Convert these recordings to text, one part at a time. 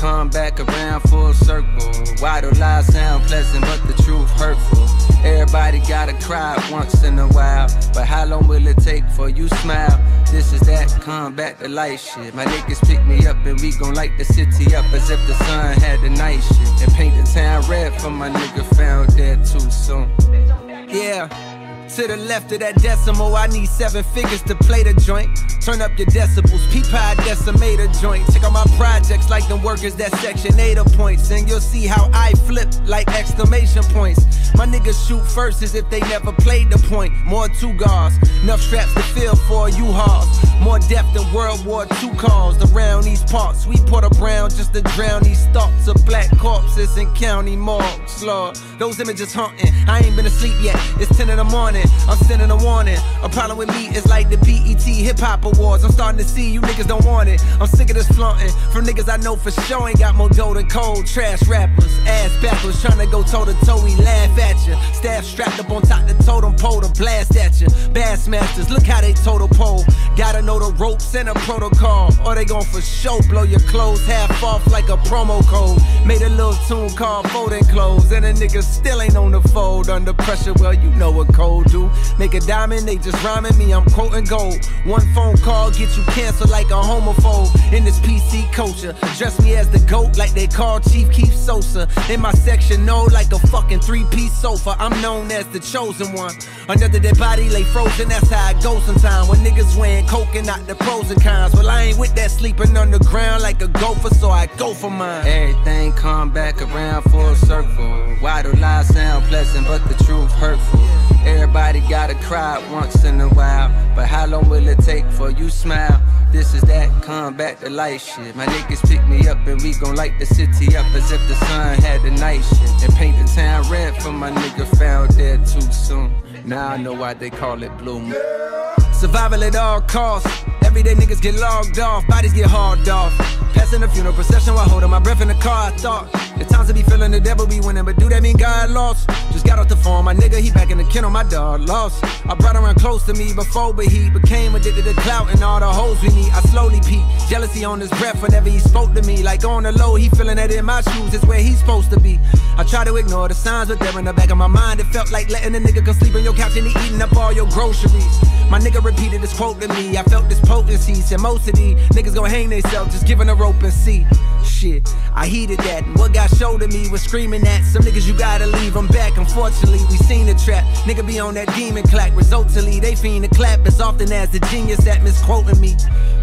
back around full circle. Why do lies sound pleasant, but the truth hurtful? Everybody gotta cry once in a while. But how long will it take for you smile? This is that come back to life shit. My niggas pick me up and we gon' light the city up as if the sun had the night shit. And paint the town red for my nigga found dead too soon. Yeah. To the left of that decimal, I need seven figures to play the joint. Turn up your decibels, peep high decimator joint. Check out my projects like them workers that section 8 points. And you'll see how I flip like exclamation points. My niggas shoot first as if they never played the point. More two guards, enough straps to fill for you hauls. More depth than World War II calls around these parts. We put brown just to drown these thoughts of black corpses in county morgues. Lord, those images haunting. I ain't been asleep yet. It's 10 in the morning. I'm sending a warning. A problem with me is like the BET Hip Hop Awards. I'm starting to see you niggas don't want it. I'm sick of this flaunting. From niggas I know for sure ain't got more dough than cold. Trash rappers, ass backwards, trying to go toe to toe. We laugh at you. Staff strapped up on top the totem pole to blast at you. Bassmasters, look how they total pole. Gotta know the ropes and a protocol. Or they gon' for sure blow your clothes half off like a promo code. Made a little tune called Folding Clothes. And a nigga still ain't on the fold under pressure. Well, you know what cold do. Make a diamond, they just rhyming me, I'm quoting gold. One phone call get you canceled like a homophobe in this PC culture. Dress me as the GOAT like they call Chief Keef Sosa. In my section, no, like a fucking three piece sofa. I'm known as the chosen one. Another dead body lay frozen, that's how I go sometimes. When niggas wearing coke and not the pros and cons. Well, I ain't with that sleeping underground like a gopher, so I go for mine. Everything come back around full circle. Why do lies sound pleasant, but the truth hurtful? Everybody gotta cry once in a while. But how long will it take for you smile? This is that come back to life shit. My niggas pick me up and we gon' light the city up as if the sun had the night shit. And paint the town red for my nigga found dead too soon. Now I know why they call it Blue Moon. Survival at all costs. Everyday niggas get logged off, bodies get hauled off. Passing the funeral procession while holding my breath in the car. I thought the times to be feeling the devil be winning, but do that mean God lost? Just got off the phone, my nigga, he back in the kennel, my dog lost. I brought around close to me before, but he became addicted to clout and all the hoes we need. I slowly peep, jealousy on his breath whenever he spoke to me. Like on the low, he feeling that in my shoes is where he's supposed to be. I try to ignore the signs, but they're in the back of my mind. It felt like letting a nigga come sleep on your couch and he eating up all your groceries. My nigga repeated this quote to me. I felt this potency. Said most of these niggas gonna hang themselves just giving a rope and see. Shit, I heeded that. And what got showed to me was screaming at some niggas you gotta leave them back. Unfortunately, we seen the trap. Nigga be on that demon clack. Resultantly, they fiend to clap as often as the genius that misquoting me.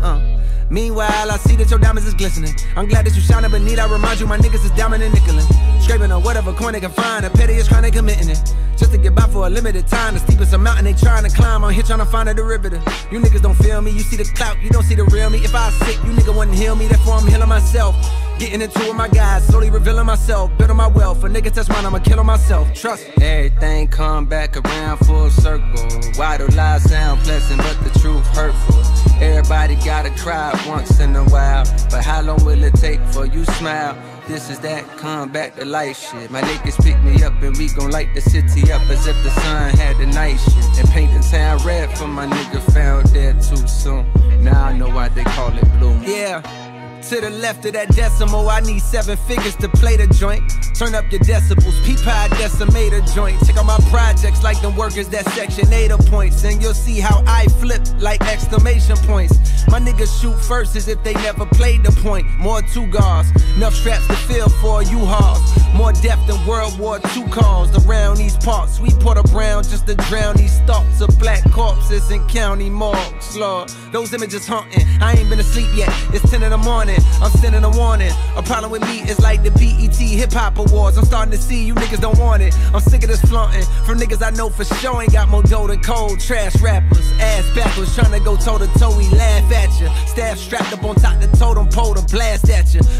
Uh. Meanwhile, I see that your diamonds is glistening. I'm glad that you shining, but need I remind you my niggas is diamond and nickelin'. Scraping on whatever coin they can find. The pettiest crime they committing it. Just to get by for a limited time. The steepest a mountain they trying to climb. I'm here trying to find a derivative. You niggas don't feel me. You see the clout, you don't see the real me. If I sick, you nigga wouldn't heal me. Therefore, I'm healing myself. Getting into with my guys, slowly revealing myself, building my wealth. A nigga touch mine, I'ma kill on myself. Trust. me. Everything come back around full circle. Why do lies sound pleasant, but the truth hurtful? Everybody gotta cry once in a while. But how long will it take for you smile? This is that come back to life shit. My niggas pick me up and we gon' light the city up as if the sun had the night shit. And paint the town red for my nigga found dead too soon. Now I know why they call it Blue Yeah. To the left of that decimal, I need seven figures to play the joint. Turn up your decibels, high decimator joint. Check out my projects like them workers that section 8 points. And you'll see how I flip like exclamation points. My niggas shoot first as if they never played the point. More two guards, enough straps to fill for you hauls. More depth than World War II calls around these parts. We a brown just to drown these thoughts of black corpses in county morgues. Lord, those images haunting. I ain't been asleep yet. It's 10 in the morning. I'm sending a warning. A problem with me is like the BET Hip Hop Awards. I'm starting to see you niggas don't want it. I'm sick of this flaunting. From niggas I know for sure ain't got more dough than cold. Trash rappers, ass backwards, trying to go toe to toe. We laugh at you. Staff strapped up on top the totem pole to blast.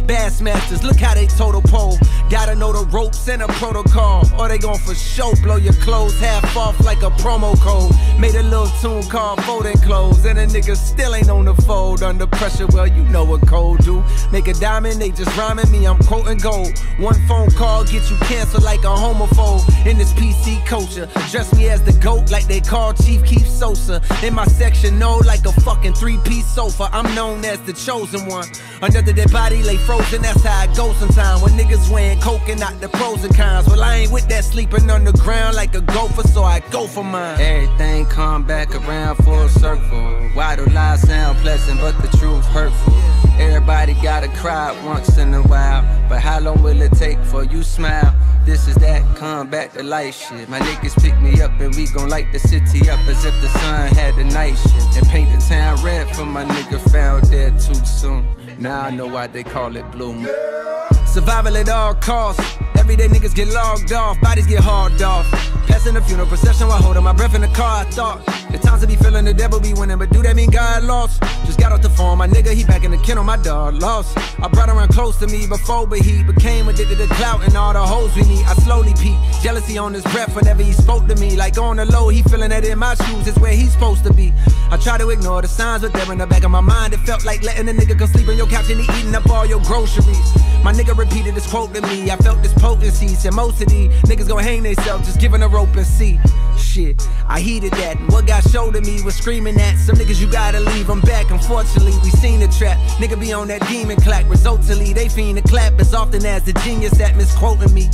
Bassmasters, look how they total pole. Gotta know the ropes and a protocol. Or they gon' for sure blow your clothes half off like a promo code. Made a little tune called Folding Clothes. And a nigga still ain't on the fold under pressure. Well, you know what cold do. Make a diamond, they just rhyming me, I'm quoting gold. One phone call get you canceled like a homophobe. In this PC culture. Dress me as the GOAT like they call Chief Keef Sosa. In my section, no, like a fucking three piece sofa. I'm known as the chosen one. Under their body lay frozen, that's how I go sometimes. When niggas weighing coke and not the pros and cons. Well, I ain't with that sleeping on the ground like a gopher, so I go for mine. Everything come back around full circle. Why do lies sound pleasant, but the truth hurtful? Everybody gotta cry once in a while. But how long will it take for you smile? This is that, come back to life shit. My niggas pick me up and we gon' light the city up as if the sun had the night shift. And paint the town red for my nigga found dead too soon. Now I know why they call it bloom. Survival at all costs. Everyday niggas get logged off, bodies get hauled off. Passing the funeral procession while holding my breath in the car. I thought the times to be feeling the devil be winning, but do that mean God lost? Just got off the phone, my nigga, he back in the kennel, my dog lost. I brought around close to me before, but he became addicted to clout and all the hoes we need. I slowly peep, jealousy on his breath whenever he spoke to me. Like on the low, he feeling that in my shoes is where he's supposed to be. I try to ignore the signs, but they're in the back of my mind. It felt like letting a nigga go sleep on your couch and he eating up all your groceries. My nigga repeated this quote to me. I felt this potency. Said most of these niggas gon' hang themselves just giving a rope and see. Shit, I heeded that. And what got showed to me was screaming at some niggas you gotta leave them back. Unfortunately, we seen the trap. Nigga be on that demon clack. Resultantly, they fiend the clap as often as the genius that misquoting me.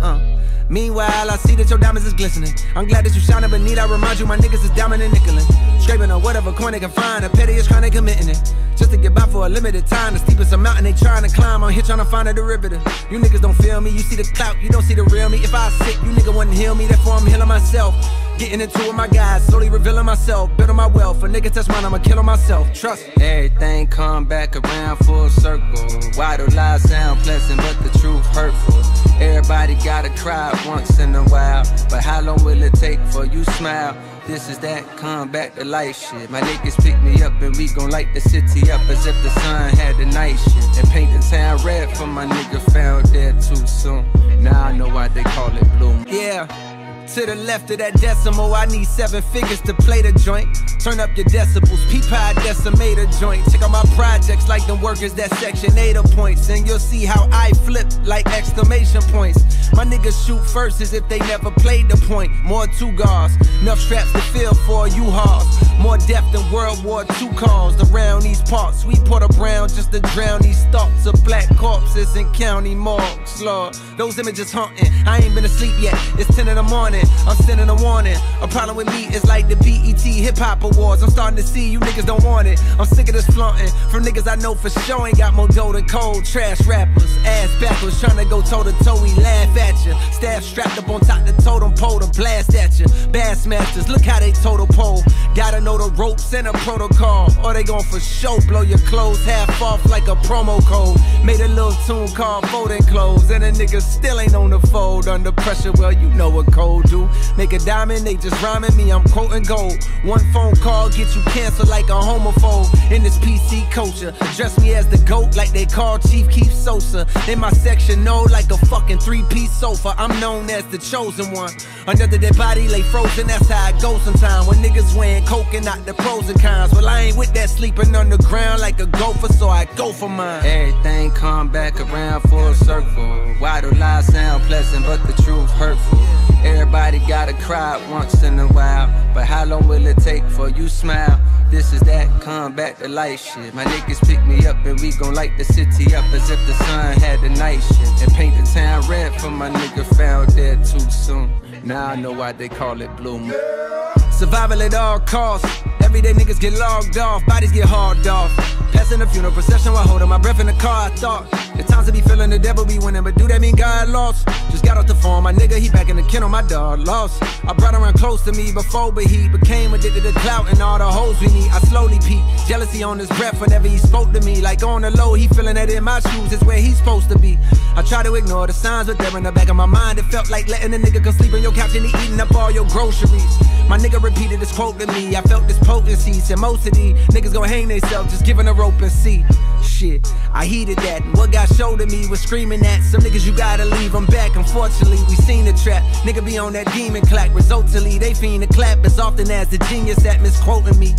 Uh. Meanwhile, I see that your diamonds is glistening. I'm glad that you shining, but need I remind you my niggas is diamond and nickelin'. Scraping on whatever coin they can find. The pettiest crime they committing it. Just to get by for a limited time. The steepest mountain they trying to climb. I'm here trying to find a derivative. You niggas don't feel me. You see the clout, you don't see the real me. If I sick, you nigga wouldn't heal me. Therefore, I'm healing myself. Getting into it with my guys, slowly revealing myself, building my wealth. A nigga touch mine, I'ma kill on myself. Trust me. Everything come back around full circle. Why do lies sound pleasant, but the truth hurtful? Everybody gotta cry once in a while. But how long will it take for you smile? This is that come back to life shit. My niggas pick me up and we gon' light the city up as if the sun had the night shit. And paint the town red for my nigga found dead too soon. Now I know why they call it bloom. Yeah. To the left of that decimal, I need seven figures to play the joint. Turn up your decibels, peep high decimator joint. Check out my projects like them workers that section 8 points. And you'll see how I flip like exclamation points. My niggas shoot first as if they never played the point. More two guards, enough straps to fill for you hauls. More depth than World War II calls around these parts. We put brown just to drown these thoughts of black corpses in county morgues, Lord. Those images haunting. I ain't been asleep yet. It's 10 in the morning. I'm sending a warning. A problem with me is like the BET Hip Hop Awards. I'm starting to see you niggas don't want it. I'm sick of this flaunting from niggas I know for sure ain't got more dough than cold. Trash rappers, ass backwards, trying to go toe to toe. We laugh at you. Staff strapped up on top the totem pole to blast at you. Bassmasters, look how they total pole. Gotta know the ropes and a protocol, or they gon' for show blow your clothes half off like a promo code. Made a little tune called Folding Clothes, and a nigga still ain't on the fold under pressure. Well, you know what cold do. Make a diamond, they just rhyming me, I'm quoting gold. One phone call gets you canceled like a homophobe. In this PC culture, dress me as the GOAT like they call Chief Keef Sosa. In my section, no, like a fucking three piece sofa. I'm known as the chosen one. The dead body lay frozen, that's how I go sometimes. When niggas weighing coke and not the pros and cons. Well, I ain't with that sleeping on the ground like a gopher, so I go for mine. Everything come back around full circle. Why do lies sound pleasant, but the truth hurtful? Everybody gotta cry once in a while. But how long will it take for you smile? This is that come back to life shit. My niggas pick me up and we gon' light the city up as if the sun had the night shit. And paint the town red for my nigga found dead too soon. Now I know why they call it bloom. Survival at all costs. Everyday niggas get logged off, bodies get hauled off. Passing the funeral procession while holding my breath in the car. I thought the times to be feeling the devil be winning, but do that mean God lost? Got off the phone, my nigga, he back in the kennel, my dog lost. I brought around close to me before, but he became addicted to clout and all the hoes we need. I slowly peep, jealousy on his breath whenever he spoke to me. Like on the low, he feeling that in my shoes is where he's supposed to be. I try to ignore the signs, but they're in the back of my mind. It felt like letting a nigga go sleep on your couch and he eating up all your groceries. My nigga repeated this quote to me. I felt this potency. Said most of these niggas gon' hang themselves just giving a rope and see. Shit, I heeded that. And what got showed to me was screaming at some niggas you gotta leave them back. Unfortunately, we seen the trap. Nigga be on that demon clack. Resultantly, they fiend the clap as often as the genius that misquoting me.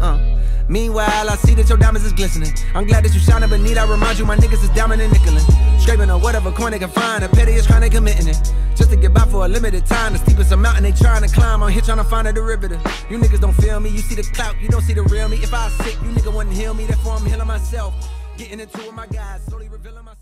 Uh. Meanwhile, I see that your diamonds is glistening. I'm glad that you shining, but need I remind you, my niggas is diamond and nickelin'. Scraping on whatever coin they can find. The pettiest crime they committing it. Just to get by for a limited time. The steepest mountain they trying to climb. I'm here trying to find a derivative. You niggas don't feel me. You see the clout, you don't see the real me. If I was sick, you nigga wouldn't heal me. Therefore, I'm healing myself. Getting into it, my guys, slowly revealing myself.